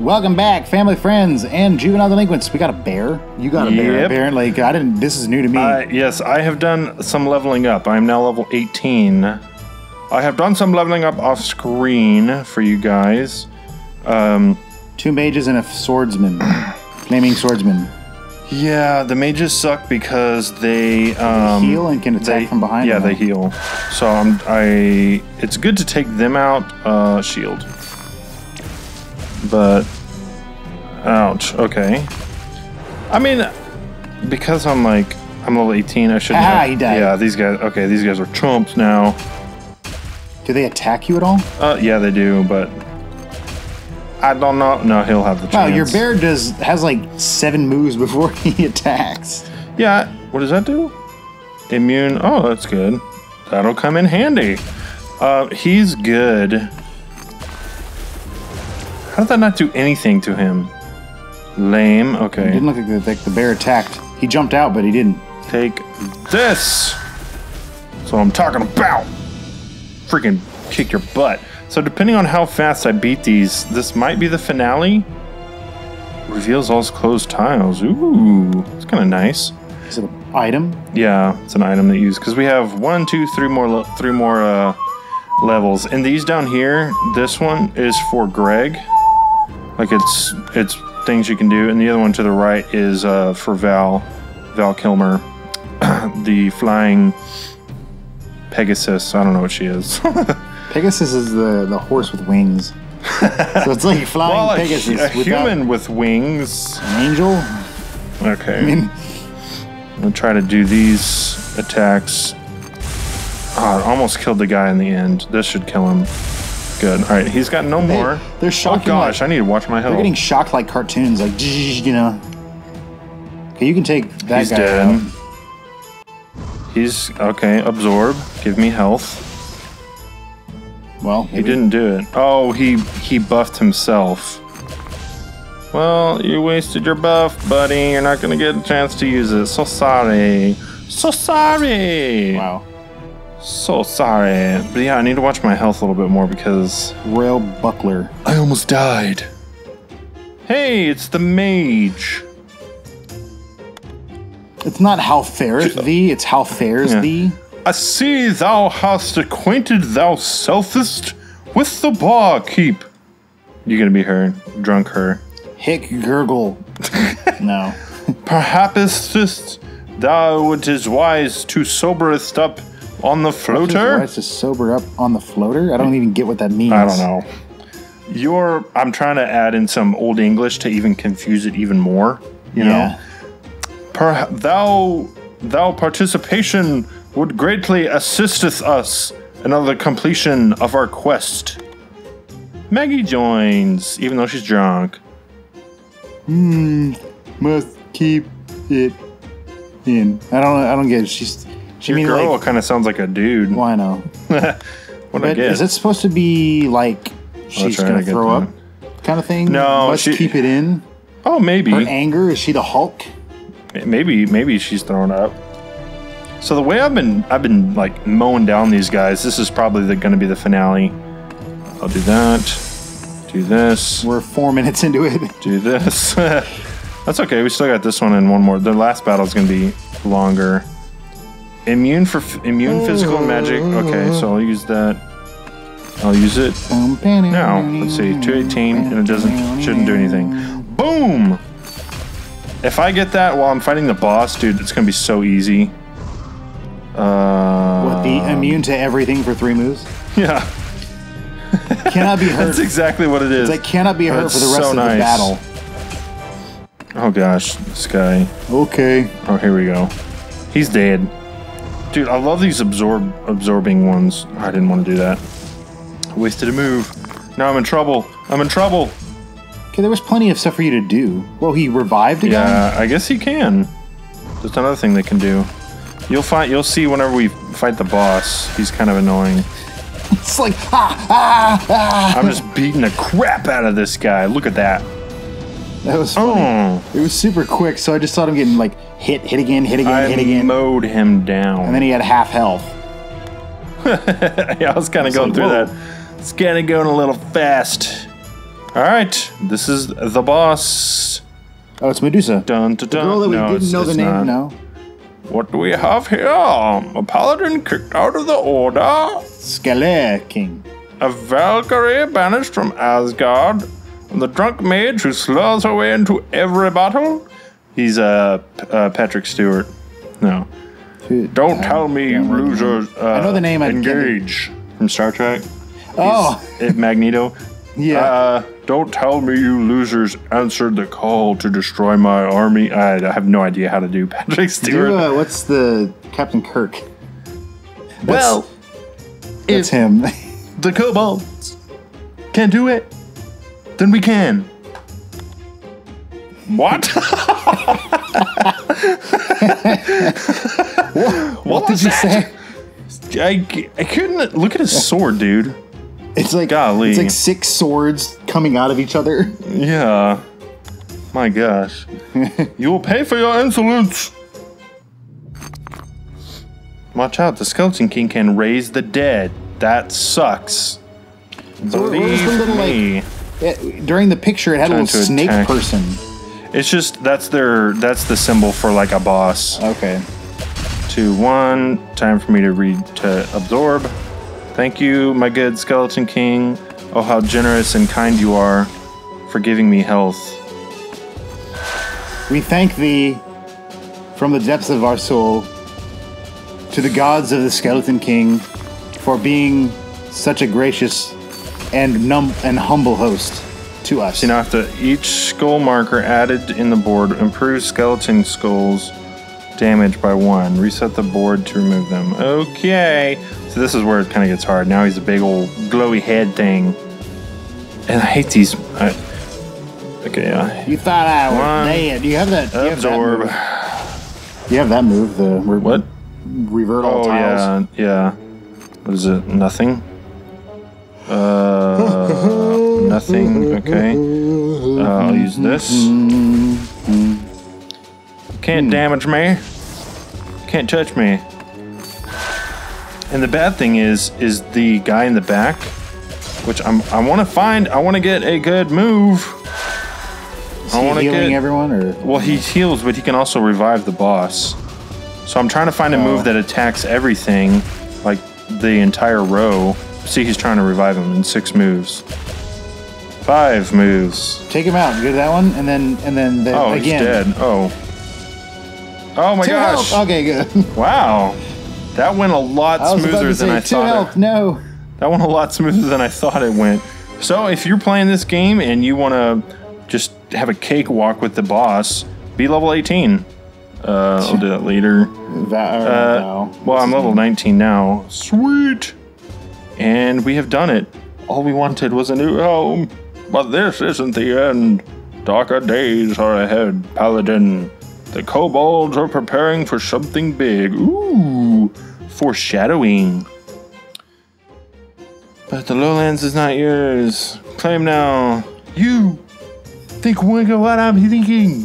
Welcome back, family, friends, and juvenile delinquents. We got a bear. You got a bear, Yep. apparently. I didn't. This is new to me. Uh, yes, I have done some leveling up. I am now level 18. I have done some leveling up off screen for you guys. Um, Two mages and a swordsman, flaming swordsman. yeah, the mages suck because they um, heal and can attack they- from behind. Yeah, them. they heal. So I'm, I. It's good to take them out. Uh, shield. But, ouch. Okay. I mean, because I'm like I'm level 18, I shouldn't Ah, have, he died. Yeah, these guys. Okay, these guys are chumps now. Do they attack you at all? Uh, yeah, they do, but I don't know. No, he'll have the chance. Wow, your bear does has like seven moves before he attacks. Yeah. What does that do? Immune. Oh, that's good. That'll come in handy. Uh, he's good. How did that not do anything to him? Lame. Okay. It didn't look like the, like the bear attacked. He jumped out, but he didn't. Take this. That's what I'm talking about. Freaking kick your butt. So depending on how fast I beat these, this might be the finale. Reveals all closed tiles. Ooh, it's kind of nice. Is it an item? Yeah, it's an item that you use because we have one, two, three more, three more uh, levels. And these down here, this one is for Greg. Like it's it's things you can do, and the other one to the right is uh, for Val, Val Kilmer, the flying Pegasus. I don't know what she is. Pegasus is the, the horse with wings. so it's like flying well, a, Pegasus a human with wings. an angel. Okay. I mean, I'll try to do these attacks. Oh, almost killed the guy in the end. This should kill him. Good. All right, he's got no more. they're Oh shocking. gosh, like- I need to watch my health. They're getting shocked like cartoons, like you know. Okay, you can take that He's guy dead. out. He's okay. Absorb. Give me health. Well, He didn't do it. Oh, he he buffed himself. Well, you wasted your buff, buddy. You're not gonna get a chance to use it. So sorry. So sorry. Wow. So sorry. But yeah, I need to watch my health a little bit more because Rail Buckler. I almost died. Hey, it's the mage. It's not how faireth thee, it's how fares Yeah. thee. I see thou hast acquainted thou selfest with the bar keep. You gonna be her, drunk her. Hick gurgle. no. Perhaps thou it is wise to soberest up on the floater. Why to sober up on the floater? I don't even get what that means. I don't know. You're. I'm trying to add in some old English to even confuse it even more. You know. Yeah. Per, thou thou participation would greatly assisteth us in the completion of our quest. Maggie joins, even though she's drunk. Hmm. Must keep it in. I don't. I don't get it. She's. She Your mean girl like. kind of sounds like a dude. Well, I know. what I get? is it supposed to be like oh, she's gonna to throw up, kind of thing? No, Must she- keep it in. oh, maybe, Her anger is she the Hulk? maybe, maybe she's throwing up. So the way I've been, I've been like mowing down these guys. This is probably going to be the finale. I'll do that. Do this. We're four minutes into it. do this. That's okay. We still got this one and one more. The last battle is going to be longer. Immune for f- immune physical and magic. Okay, so I'll use that. I'll use it now. Let's see, 218, and it doesn't shouldn't do anything. Boom! If I get that while I'm fighting the boss, dude, it's gonna be so easy. Uh, What the immune to everything for three moves? yeah, Cannot be hurt. that's exactly what it is. That cannot be hurt That's for the rest so of nice. the battle. oh gosh, this guy. Okay. Oh, here we go. He's dead. Dude, I love these absorb absorbing ones. I didn't want to do that. Wasted a move. Now I'm in trouble. I'm in trouble. Okay, there was plenty of stuff for you to do. Well, he revived again. Yeah, I guess he can. That's another thing they can do. You'll find. You'll see whenever we fight the boss. He's kind of annoying. It's like ah ah ah. I'm just beating the crap out of this guy. Look at that. That was funny. Oh, It was super quick, so I just thought him getting like hit, hit again, hit again, I hit again, mowed him down. and then he had half health. yeah, I was kind of going like, through whoa. that. It's kind of going a little fast. All right, this is the boss. Oh, it's Medusa. Dun, dun, dun. Girl that we no, didn't know the name. not. No. What do we have here? A paladin kicked out of the order. Skele King. A Valkyrie banished from Asgard. And the drunk mage who slows her way into every battle. He's uh, uh Patrick Stewart. No. Don't tell me you losers. Uh, I know the name, I can't- Engage from Star Trek. Oh, It, Magneto. yeah. Uh, don't tell me you losers answered the call to destroy my army. I, I have no idea how to do Patrick Stewart. Do, uh, what's the Captain Kirk? That's- well, It's him. the kobolds can do it, then we can. What? what did you say? I, I couldn't look at his sword, dude. It's like Golly. it's like six swords coming out of each other. Yeah. My gosh. you will pay for your insolence. Watch out, the Skeleton King can raise the dead. That sucks. So where- where's the Believe little, like- me. It- during the picture, it had a little snake attack. person. It's just that's their that's the symbol for like a boss. Okay. Two, one. Time for me to read to absorb. Thank you, my good Skeleton King. Oh, how generous and kind you are for giving me health. We thank thee from the depths of our soul to the gods of the Skeleton King for being such a gracious and num and humble host to us. You know, after each skull marker added in the board improves skeleton skulls damage by one. Reset the board to remove them. Okay. So this is where it kind of gets hard. Now he's a big old glowy head thing. And I hate these. I, okay, yeah. you thought I was One. dead. You have that. You have that, Absorb. move. you have that move. The re- What? Revert all Oh, tiles. yeah. Yeah. What is it? Nothing? Uh, nothing. Okay. Uh, I'll use this. Can't damage me. Can't touch me. And the bad thing is, is the guy in the back, which I'm, I want to find. I want to get a good move. Is I he want to healing get. everyone, or Well, he heals, but he can also revive the boss. So I'm trying to find a Oh. move that attacks everything, like the entire row. See, he's trying to revive him in six moves. Five moves. take him out. Go to that one, and then and then the, Oh, again. he's dead. Oh. Oh my Two gosh. health. Okay, good. Wow. That went a lot I smoother than say I two thought. health. It, No. that went a lot smoother than I thought it went. So if you're playing this game and you want to just have a cakewalk with the boss, be level 18. Uh, I'll do that later. Or Uh, Val. well, I'm level 19 now. Sweet. And we have done it. All we wanted was a new home. But this isn't the end. Darker days are ahead, Paladin. The kobolds are preparing for something big. Ooh, foreshadowing. But the lowlands is not yours. Claim now. You think wink of what I'm thinking.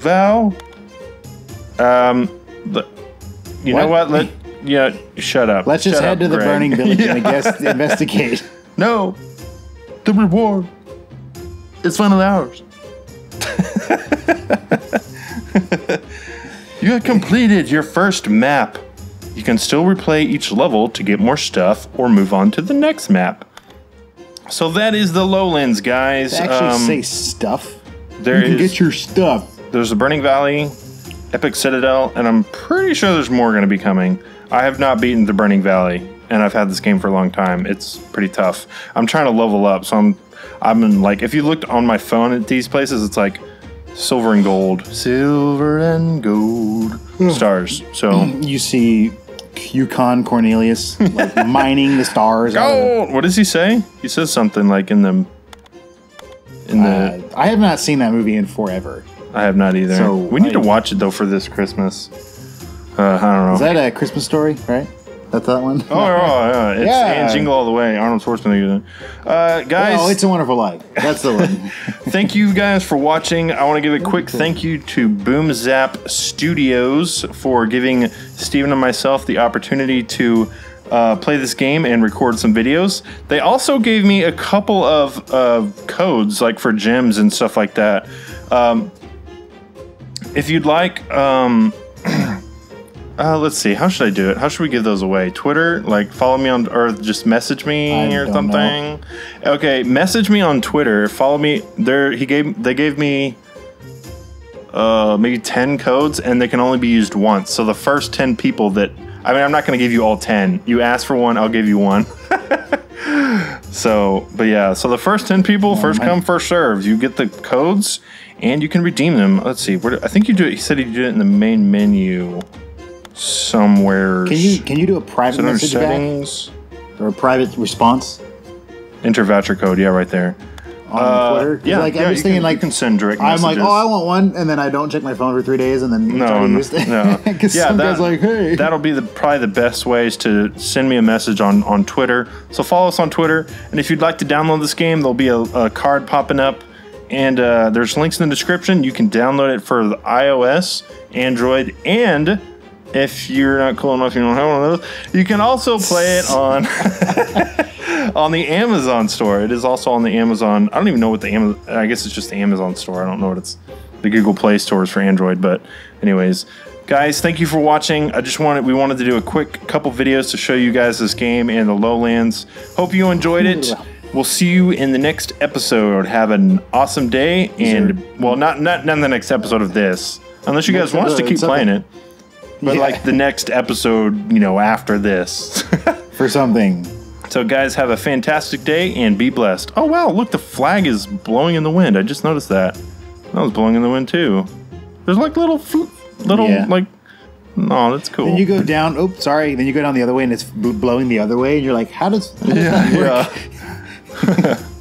Val? Um, the, you know What? what? Let yeah, shut up. Let's just Shut head up, to the Greg. burning village Yeah. and I guess investigate. No, the reward is one of ours. you have completed your first map. You can still replay each level to get more stuff or move on to the next map. So that is the lowlands, guys. They actually Um, say stuff. there you can is- get your stuff. there's the Burning Valley, Epic Citadel, and I'm pretty sure there's more going to be coming. I have not beaten the Burning Valley, and I've had this game for a long time. It's pretty tough. I'm trying to level up, so I'm I'm in like if you looked on my phone at these places, it's like silver and gold, silver and gold stars. So You see Yukon Cornelius like mining the stars. gold. What does he say? He says something like in the in the. Uh, I have not seen that movie in forever. I have not either. so we need to watch it though for this Christmas. Uh, I don't know. Is that a Christmas story? Right? That's that one. Oh, yeah, yeah. It's Yeah. and Jingle All the Way. Arnold Schwarzenegger. Uh, guys, Oh, it's a Wonderful Life. That's the one. thank you guys for watching. I want to give a quick thank you to Boomzap Studios for giving Steven and myself the opportunity to uh, play this game and record some videos. They also gave me a couple of uh, codes, like for gems and stuff like that. Um, if you'd like, um, uh, let's see, how should I do it? How should we give those away? Twitter, like follow me on, or just message me I or something. Okay, message me on Twitter. Follow me. There, he gave. They gave me uh, maybe 10 codes and they can only be used once. So the first 10 people that, I mean, I'm not going to give you all 10. You ask for one, I'll give you one. so, but yeah, so the first 10 people, first man. come, first serve. You get the codes and you can redeem them. Let's see, where, I think you do it, he said he did it in the main menu somewhere. Can you can you do a private message back settings? or a private response Enter voucher code, yeah, right there. on Uh, Twitter? yeah, like yeah, I'm just thinking can- like you can send direct I'm like, oh, I want one, and then I don't check my phone for three days, and then No, no, no. Because Yeah, some that- guy's like, hey, That'll be the probably the best ways to send me a message on on Twitter. So follow us on Twitter, and if you'd like to download this game, there'll be a, a card popping up, and uh, there's links in the description. You can download it for the iOS, Android, and if you're not cool enough, you don't have one of those. You can also play it on on the Amazon store. It is also on the Amazon. I don't even know what the Amazon. I guess it's just the Amazon store. I don't know what it's. The Google Play stores for Android, but anyways, guys, thank you for watching. I just wanted we wanted to do a quick couple videos to show you guys this game and the Lowlands. Hope you enjoyed it. We'll see you in the next episode. Have an awesome day, and well, not not not the next episode of this, unless you guys want us to keep playing it. But Yeah. like the next episode, you know, after this. for something. So, guys, have a fantastic day and be blessed. Oh, wow, look, the flag is blowing in the wind. I just noticed that. That was blowing in the wind, too. There's like little, fl- little, Yeah. like, no, that's cool. Then you go down. Oh, sorry. Then you go down the other way, and it's bl- blowing the other way, and you're like, how does? How does that work? yeah.